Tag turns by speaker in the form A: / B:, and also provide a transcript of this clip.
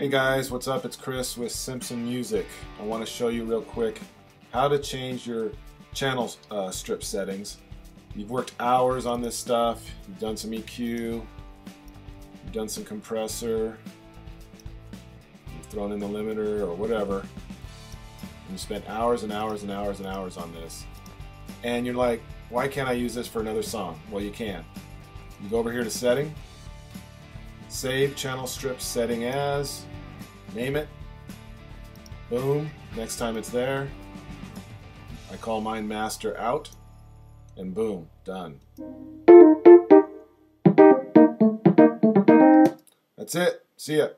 A: Hey guys, what's up? It's Chris with Simpson Music. I want to show you real quick how to change your channel uh, strip settings. You've worked hours on this stuff, you've done some EQ, you've done some compressor, you've thrown in the limiter or whatever. And you spent hours and hours and hours and hours on this. And you're like, why can't I use this for another song? Well, you can. You go over here to setting, save channel strip setting as, name it, boom, next time it's there, I call mine master out, and boom, done. That's it. See ya.